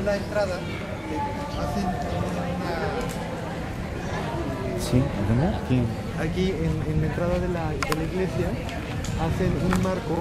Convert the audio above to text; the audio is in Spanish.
En la entrada hacen una... Sí, ¿dónde? Aquí en, en la entrada de la, de la iglesia hacen un marco